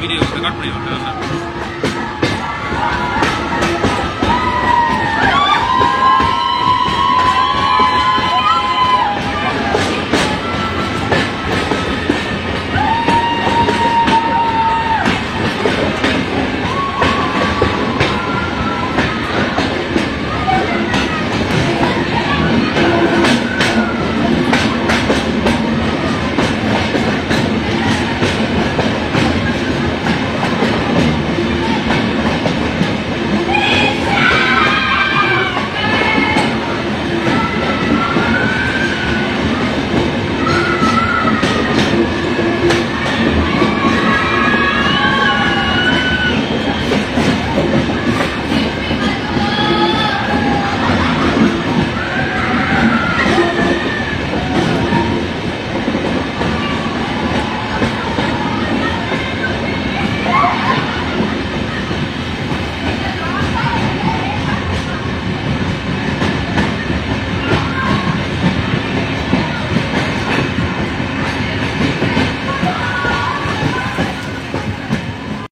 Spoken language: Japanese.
ビデオで確認をください。